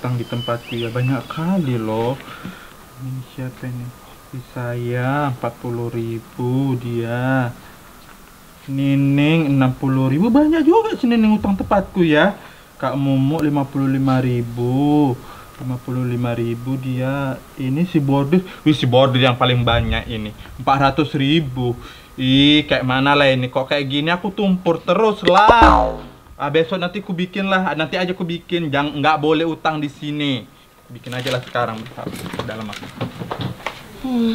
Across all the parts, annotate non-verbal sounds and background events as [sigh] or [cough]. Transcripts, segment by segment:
utang di tempatku ya banyak kali loh. Ini siapa nih? Di saya 40 ribu dia. Nining 60 ribu banyak juga sih Nining utang tempatku ya. Kak Momo 55 ribu. 55 ribu dia ini si border wih si border yang paling banyak ini 400 ribu ih kayak mana lah ini kok kayak gini aku tumpur terus lah ah besok nanti ku bikin lah nanti aja ku bikin jangan nggak boleh utang di sini bikin aja lah sekarang dalam aku Hmm.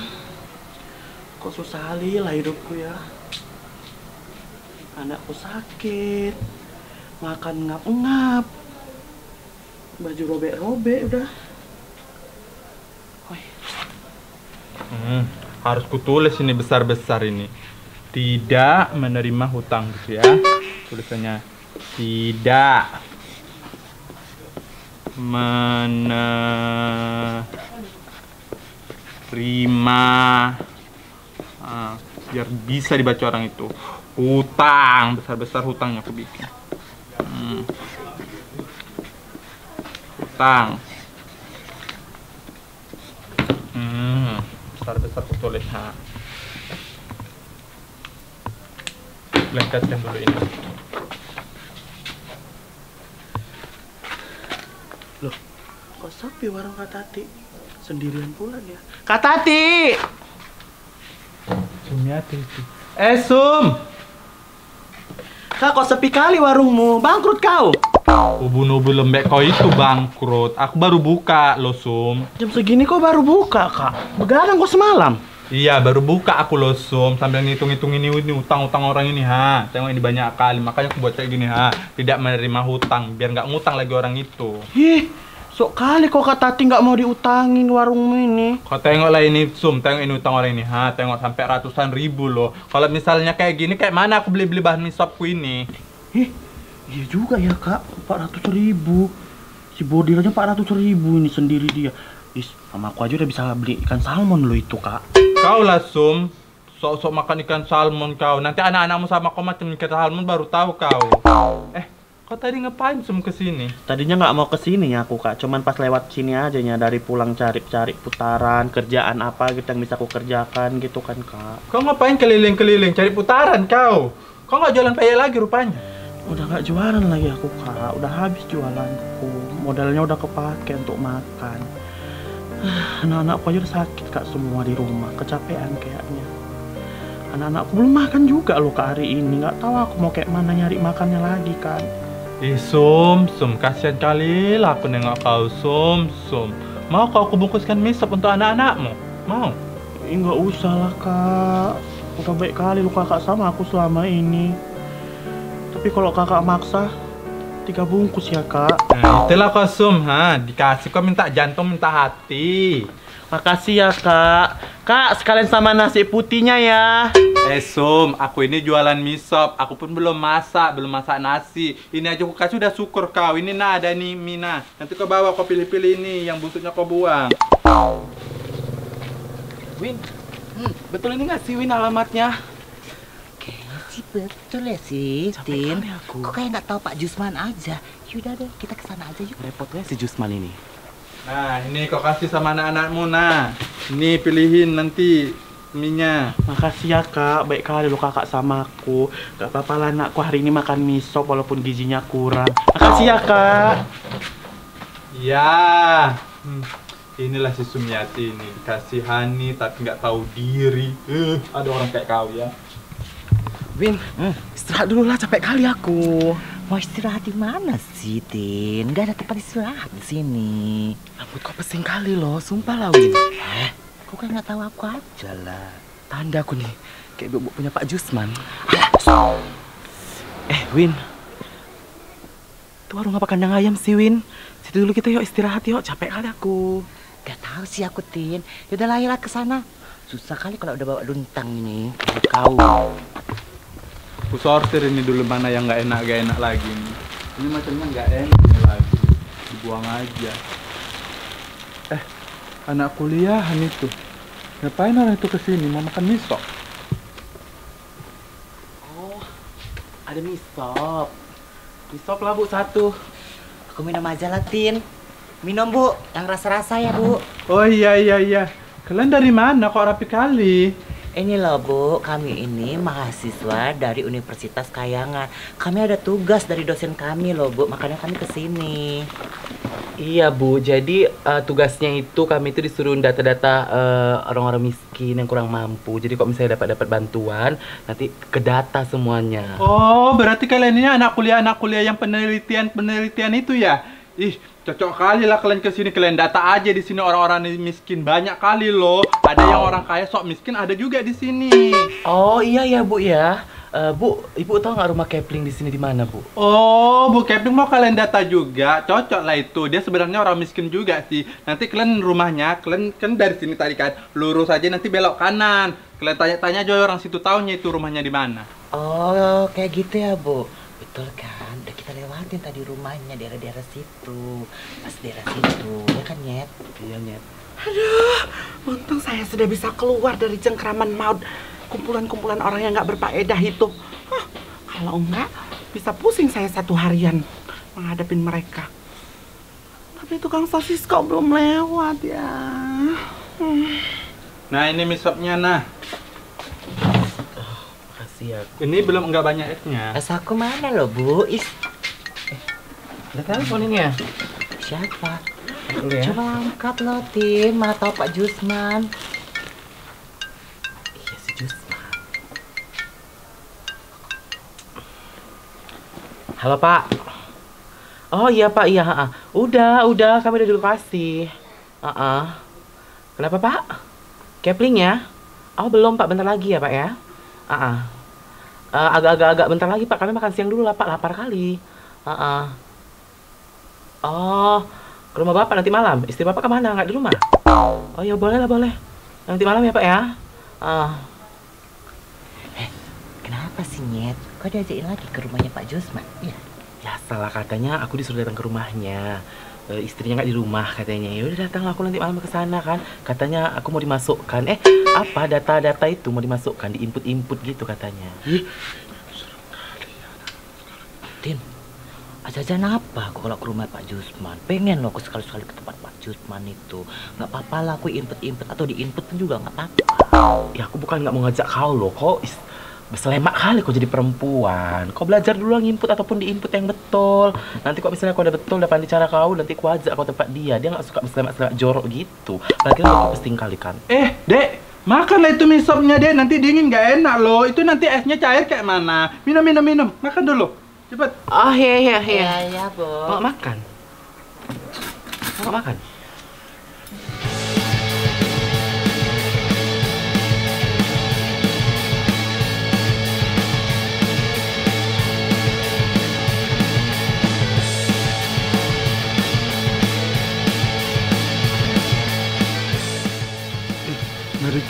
Kok susah lah hidupku ya. Anakku sakit, makan ngap-ngap, baju robek-robek udah. Woi, Hmm, harus kutulis ini besar-besar ini. Tidak menerima hutang gitu ya. Tulisannya tidak menerima Ah, biar bisa dibaca orang itu. Hutang, besar-besar hutangnya aku bikin. Hmm. Hutang. Hmm, besar-besar aku tulis ha. Lengkapkan dulu ini. Kok sepi warung Kak Tati? Sendirian pula dia. Kak Tati! Sumiati itu. Eh Sum, Kak, kok sepi kali warungmu? Bangkrut kau! ubun-ubun lembek kau itu bangkrut. Aku baru buka loh Sum. Jam segini kok baru buka, Kak? Begadang kok semalam? Iya baru buka aku loh Sum sambil ngitung-ngitung ini, ini utang-utang orang ini ha. Tengok ini banyak kali makanya aku buat kayak gini ha. Tidak menerima hutang biar nggak ngutang lagi orang itu. Ih, sok kali kok Kak Tati nggak mau diutangin warungmu ini. Kau tengok lah ini Sum, tengok ini utang orang ini ha. Tengok sampai ratusan ribu loh. Kalau misalnya kayak gini kayak mana aku beli-beli bahan misopku ini? Ih, iya juga ya kak, 400 ribu. Si Bodir aja 400 ribu ini sendiri dia. Is, sama aku aja udah bisa beli ikan salmon lo itu kak. Kau lah Sum, sok-sok makan ikan salmon kau. Nanti anak-anakmu sama kau macam ikan salmon baru tahu kau. Eh, kau tadi ngapain Sum ke sini? Tadinya nggak mau ke sini ya aku kak, cuman pas lewat sini aja ya dari pulang cari-cari putaran kerjaan apa gitu yang bisa aku kerjakan gitu kan kak. Kau ngapain keliling-keliling cari putaran kau? Kau nggak jualan payah lagi rupanya. Udah nggak jualan lagi aku kak, udah habis jualanku. Modalnya udah kepake untuk makan. [sighs] Anak-anakku aja udah sakit kak semua di rumah, kecapean kayaknya. Anak-anakku belum makan juga loh kak hari ini, nggak tahu aku mau kayak mana nyari makannya lagi kan. Ih Sum, Sum kasihan kali lah aku nengok kau Sum, Sum. Mau kau aku bungkuskan mie sop untuk anak-anakmu? Mau? Ih nggak usah lah kak, udah baik kali lu kakak sama aku selama ini. Tapi kalau kakak maksa, tiga bungkus ya kak. Nah, itulah kau Sum, ha. Dikasih kau minta jantung, minta hati. Makasih ya kak. Kak sekalian sama nasi putihnya ya. Eh Sum, aku ini jualan mie sop. Aku pun belum masak, belum masak nasi. Ini aja aku kasih udah syukur kau. Ini nah ada nih Mina. Nanti kau bawa kau pilih-pilih ini, yang busuknya kau buang. Win, hmm, betul ini nggak sih Win alamatnya? Kayaknya sih betul ya sih, Tin. aku. Kok kayak nggak tahu Pak Jusman aja. Yaudah deh, kita ke sana aja yuk. Repotnya si Jusman ini. Nah, ini kau kasih sama anak-anakmu nah. Ini pilihin nanti mie-nya. Makasih ya kak, baik kali lo kakak sama aku. Gak apa-apa lah anakku hari ini makan mie sop walaupun gizinya kurang. Makasih ya kak. Ya. Hmm. Inilah si Sumiati ini, kasihani tapi nggak tahu diri. Eh, ada orang kayak kau ya. Win, istirahat dulu lah capek kali aku. Mau istirahat di mana sih, Tin? Gak ada tempat istirahat di sini. Rambut kau pesing kali loh, sumpah lah Win. Eh, kok kayak nggak tahu aku aja lah. Tanda aku nih, kayak ibu punya Pak Jusman. Eh, Win. Tuh warung apa kandang ayam sih, Win? Situ dulu kita yuk istirahat yuk, capek kali aku. Gak tahu sih aku, Tin. Yaudah lahirlah ke sana. Susah kali kalau udah bawa luntang ini. Kau. Aku sortir ini dulu mana yang nggak enak gak enak lagi nih. Ini macamnya nggak enak ini lagi. Dibuang aja. Eh, anak kuliahan itu. Ngapain orang itu ke sini? Mau makan mie sop? Oh, ada. Mie sop lah, Bu, satu. Aku minum aja lah, Tin. Minum, Bu. Yang rasa-rasa ya, Bu. Oh iya iya iya. Kalian dari mana kok rapi kali? Ini loh, Bu. Kami ini mahasiswa dari Universitas Kayangan. Kami ada tugas dari dosen kami loh, Bu. Makanya kami ke sini. Iya Bu, jadi eh, tugasnya itu kami itu disuruh data-data eh, orang-orang miskin yang kurang mampu. Jadi kok misalnya dapat dapat bantuan, nanti ke data semuanya. Oh, berarti kalian ini anak kuliah anak kuliah yang penelitian penelitian itu ya? Ih, cocok kali lah kalian ke sini kalian data aja di sini orang-orang miskin banyak kali loh. Ada yang orang kaya sok miskin ada juga di sini. Oh iya ya Bu ya. Eh, bu, Ibu tahu nggak rumah Kepling di sini di mana Bu? Oh, Bu Kevin mau kalian data juga, cocok lah itu. Dia sebenarnya orang miskin juga sih. Nanti kalian rumahnya, kalian kan dari sini tadi kan, lurus aja nanti belok kanan. Kalian tanya-tanya aja orang situ tahunya itu rumahnya di mana. Oh, kayak gitu ya, Bu. Betul kan? Udah kita lewatin tadi rumahnya daerah-daerah situ. Pas daerah situ, ya kan, Nyet? Iya Nyet. Untung saya sudah bisa keluar dari cengkraman maut kumpulan-kumpulan orang yang nggak berfaedah itu. Hah, kalau enggak, bisa pusing saya satu harian menghadapin mereka. Tapi tukang sosis kok belum lewat ya. Hmm. Nah, ini misopnya nah. Makasih ya. Ini belum nggak banyak esnya. Es aku mana loh, Bu? Is, Ada telepon ini ya? siapa? Dulu ya. Coba angkat loh, Tin. Mana tahu Pak Jusman. Halo Pak. Oh iya Pak, iya. ha-ha. Udah, udah, kami udah di lokasi. Heeh. Kenapa Pak? Kepling ya? Oh belum Pak, bentar lagi ya Pak ya? Heeh. Eh, Agak-agak bentar lagi Pak, kami makan siang dulu lah Pak, lapar kali. Heeh. Oh, ke rumah Bapak nanti malam. Istri Bapak ke mana? Nggak di rumah? Oh ya boleh lah boleh. Nanti malam ya Pak ya. Ah. Kenapa sih, Nyet? Kok diajakin lagi ke rumahnya Pak Jusman? Iya. Ya salah katanya aku disuruh datang ke rumahnya. Eh, istrinya nggak di rumah katanya. Ya udah datang aku nanti malam ke sana kan. Katanya aku mau dimasukkan. Eh, apa data-data itu mau dimasukkan, diinput-input gitu katanya. Tin, ajajan apa aku kalau ke rumah Pak Jusman? Pengen loh aku sekali-sekali ke tempat Pak Jusman itu. Nggak apa-apa lah aku input-input atau di-input pun juga nggak apa-apa. Ya aku bukan nggak mau ngajak kau loh. Kok Selemak kali kau jadi perempuan. Kau belajar dulu nginput ataupun diinput yang betul. Nanti kok misalnya kau udah betul udah pandai cara kau, nanti kau ajak kau tempat dia. Dia nggak suka selemak-selemak jorok gitu. Lagi kau pesting kali kan. Eh, Dek, makanlah itu misopnya, Dek. Nanti dingin nggak enak loh. Itu nanti esnya cair kayak mana? Minum, minum, minum. Makan dulu. Cepet. Oh iya iya iya. Iya, iya, Bu. Mau makan? Mau makan?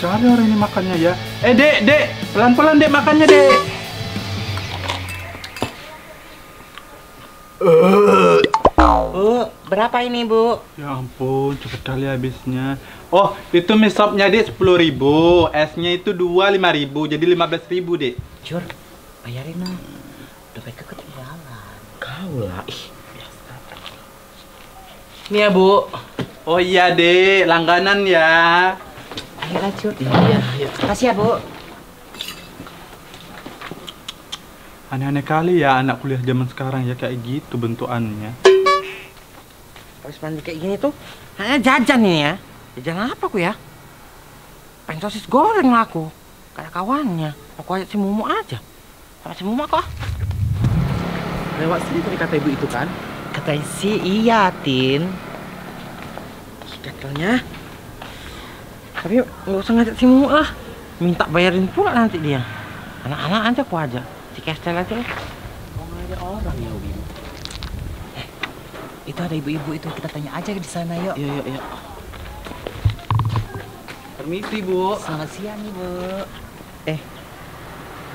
Ngeri kali orang ini makannya ya. Eh, Dek, Dek. Pelan-pelan, Dek, makannya, Dek. Bu, berapa ini, Bu? Ya ampun, cepet kali habisnya. Oh, itu misopnya, Dek, 10 ribu. Esnya itu 2, 5 ribu. Jadi 15 ribu, Dek. Jur, bayarin lah. Dompetku ketinggalan. Kau lah. Ih, biasa. Ini ya, Bu. Oh iya, Dek. Langganan ya. Lah, Jur. Iya, iya. Kasih ya, Bu. Aneh-aneh kali ya anak kuliah zaman sekarang ya kayak gitu bentukannya. Habis mandi kayak gini tuh, hanya jajan ini ya. Jajan apa aku ya? Pengen sosis goreng lah aku. Kayak kawannya. Aku ajak si Mumu aja. Sama si Mumu aku ah. Lewat sini tadi kata ibu itu kan? Katanya sih iya, Tin. Ih. Tapi nggak usah ngajak si Mumu lah. Minta bayarin pula nanti dia. Anak-anak aja aku aja. Si Kestel aja lah. Mau ngajak orang ya, Wim. Itu ada ibu-ibu itu. Kita tanya aja di sana yuk. Iya, iya, iya. Permisi, Bu. Selamat siang nih, Bu.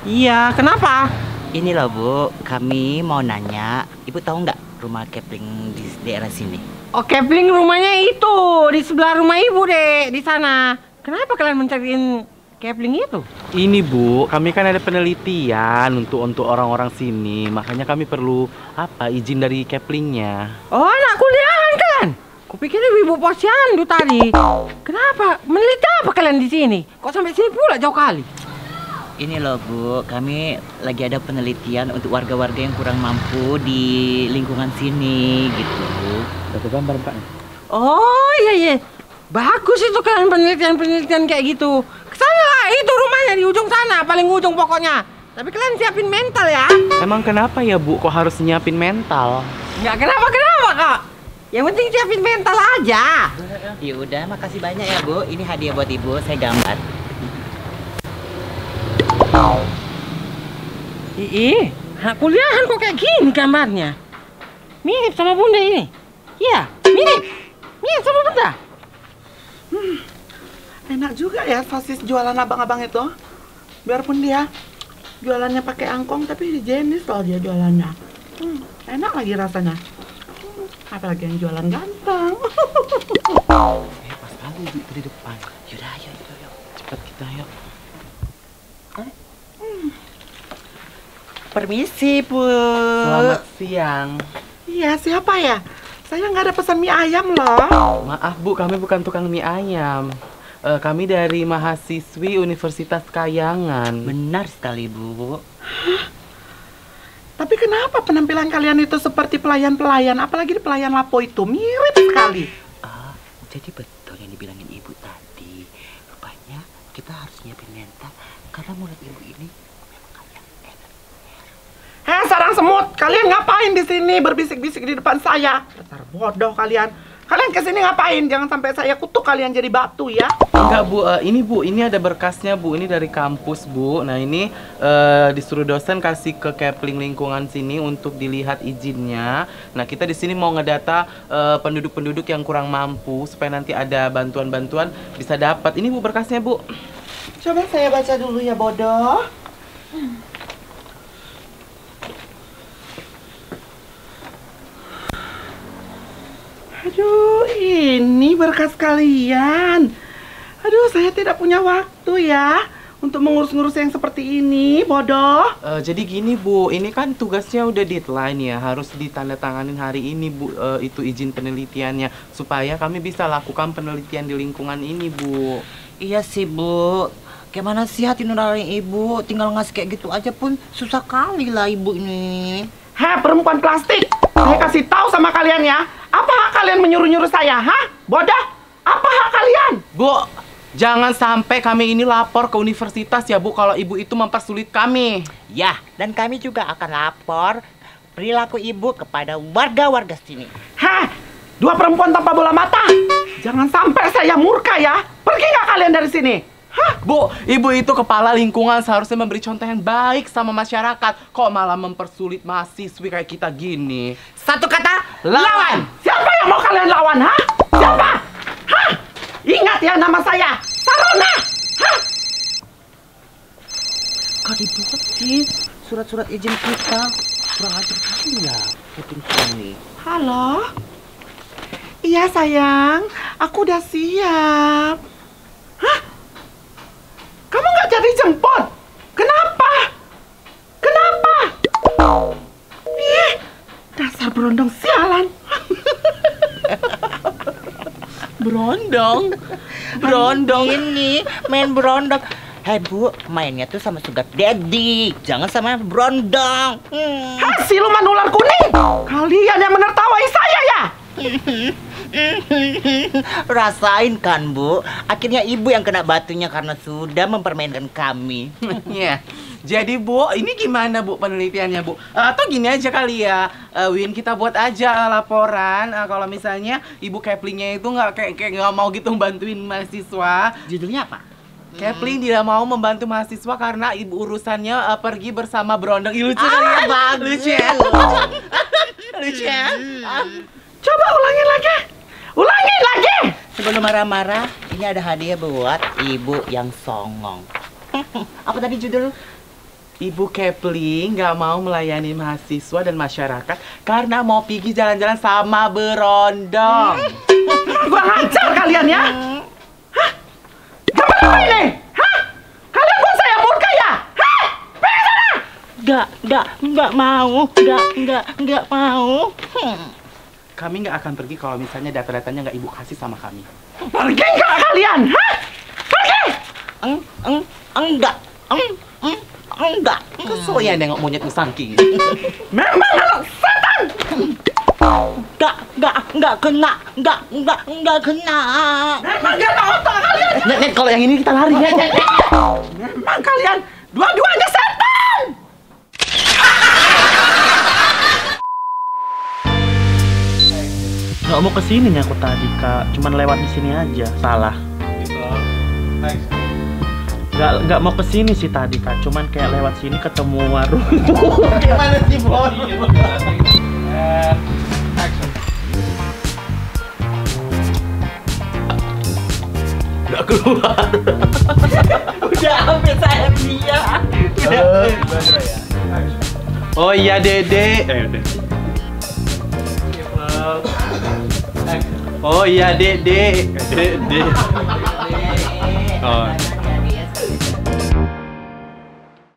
Iya, kenapa? Ini loh, Bu. Kami mau nanya. Ibu tahu nggak rumah Kepling di daerah sini? Oh, Kepling rumahnya itu di sebelah rumah ibu deh di sana. Kenapa kalian mencariin Kepling itu? Ini bu, kami kan ada penelitian untuk untuk orang-orang sini, makanya kami perlu apa izin dari Keplingnya. Oh, anak kuliahan kan? Kupikir ibu posyandu tadi. Kenapa? Meneliti apa kalian di sini? Kok sampai sini pula jauh kali? Ini loh Bu, kami lagi ada penelitian untuk warga-warga yang kurang mampu di lingkungan sini gitu. Dapat gambar pak? Oh iya iya. Bagus itu kalian penelitian-penelitian kayak gitu. Ke sana lah, itu rumahnya di ujung sana, paling ujung pokoknya. Tapi kalian siapin mental ya. Emang kenapa ya bu? Kok harus nyiapin mental? Nggak kenapa-kenapa kak. Yang penting siapin mental aja. Ya udah, makasih banyak ya Bu. Ini hadiah buat Ibu, saya gambar. Ih, hak kuliahan kok kayak gini gambarnya. Mirip sama bunda ini. Iya, mirip. Mirip sama bunda. Enak juga ya sosis jualan abang-abang itu. Biarpun dia jualannya pakai angkong tapi higienis loh dia jualannya. Hmm, enak lagi rasanya. Hmm, apalagi yang jualan ganteng. [laughs] Eh pas itu di depan. Yaudah, ayo, ayo, ayo. Cepat kita yuk. Permisi Bu. Selamat siang. iya siapa ya? Saya nggak ada pesan mie ayam loh. Maaf bu, kami bukan tukang mie ayam. Eh, kami dari mahasiswi Universitas Kayangan. Benar sekali Bu. Tapi kenapa penampilan kalian itu seperti pelayan-pelayan? Apalagi di pelayan Lapo itu mirip sekali. Ah, jadi betul yang dibilangin Ibu tadi. Rupanya kita harus nyiapin mental karena mulut Ibu ini memang kalian enak. Heh, sarang semut, kalian ngapain di sini berbisik-bisik di depan saya? Dasar bodoh kalian. Kalian ke sini ngapain? Jangan sampai saya kutuk kalian jadi batu ya. Enggak bu, eh, ini bu, ini ada berkasnya bu, ini dari kampus bu. Nah ini eh, disuruh dosen kasih ke Kepling lingkungan sini untuk dilihat izinnya. Nah kita di sini mau ngedata eh, penduduk-penduduk yang kurang mampu supaya nanti ada bantuan-bantuan bisa dapat. Ini bu berkasnya bu. Coba saya baca dulu ya bodoh. Aduh, ini berkas kalian. Aduh, saya tidak punya waktu ya untuk mengurus-ngurus yang seperti ini, bodoh. Eh, jadi gini bu, ini kan tugasnya udah deadline ya, harus ditandatanganin hari ini bu, eh, itu izin penelitiannya supaya kami bisa lakukan penelitian di lingkungan ini bu. Iya sih Bu. Gimana sih hati nurani Ibu? Tinggal ngasih kayak gitu aja pun susah kali lah Ibu ini. Heh, perempuan plastik. Saya kasih tahu sama kalian ya. Apa kalian menyuruh-nyuruh saya, hah? Bodoh? Apa hak kalian? Bu, jangan sampai kami ini lapor ke universitas ya Bu kalau ibu itu mempersulit kami. Ya, dan kami juga akan lapor perilaku Ibu kepada warga-warga sini. Heh, dua perempuan tanpa bola mata. Jangan sampai saya murka ya. Pergi nggak kalian dari sini? Hah? Bu, ibu itu kepala lingkungan seharusnya memberi contoh yang baik sama masyarakat. Kok malah mempersulit mahasiswi kayak kita gini? Satu kata, Lawan! Siapa yang mau kalian lawan, hah? Siapa? Hah? Ingat ya nama saya, Sarona. Hah? Kok dibuat sih surat-surat izin kita? Kurang ajar kali ya, Putin sini. Halo? Iya sayang, aku udah siap. Hah? Kamu nggak jadi jemput? Kenapa? Kenapa? Ih, dasar berondong sialan. [laughs] Berondong. Berondong. Ini main berondong. Hei bu, mainnya tuh sama sugar daddy, jangan sama berondong. Hmm. Hah, siluman ular kuning! Kalian yang menertawai saya ya? [laughs] Rasain kan bu, akhirnya ibu yang kena batunya karena sudah mempermainkan kami. Iya. [laughs] Jadi Bu, ini gimana Bu penelitiannya Bu? Eh, atau gini aja kali ya, eh, Win kita buat aja laporan eh, kalau misalnya Ibu Keplingnya itu nggak kayak kayak nggak mau gitu bantuin mahasiswa. Judulnya apa? Kepling tidak mau membantu mahasiswa karena ibu urusannya eh, pergi bersama berondong. Ih, lucu kali ya? bagus. [laughs] Lucu ya? lucu ya? Ah. Coba ulangin lagi. Ulangi lagi. Sebelum marah-marah, ini ada hadiah buat ibu yang songong. [laughs] Apa tadi judul? Ibu Kepling nggak mau melayani mahasiswa dan masyarakat karena mau pergi jalan-jalan sama berondong. [laughs] Gua hancur kalian ya. Hah? Apa ini? Hah? Kalian buat saya ya? Hah? Pergi sana! Mau. Enggak, enggak, enggak mau. Hmm. Kami nggak akan pergi kalau misalnya data-datanya nggak ibu kasih sama kami. Pergi nggak kalian? Hah? Pergi! Eng, eng, enggak. Eng, eng, enggak. Kesel ya nengok monyet musangking. Memang anak setan! Nggak, nggak, nggak kena. Nggak, nggak, nggak kena. Memang nggak mau otak kalian. Net, net, kalau yang ini kita lari, net. Memang kalian mau ke sini nih aku tadi kak, cuman lewat di sini aja. Salah. Nggak nggak mau ke sini sih tadi kak, cuman kayak lewat sini ketemu warung. [laughs] Gimana sih, Bon? Nggak keluar. [laughs] Udah hampir saya dia. Oh iya, Dede. Eh, udah. Oh iya, Dede. Dede. Oh,